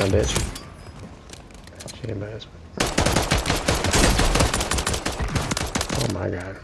That bitch. She ain't me. Oh my god.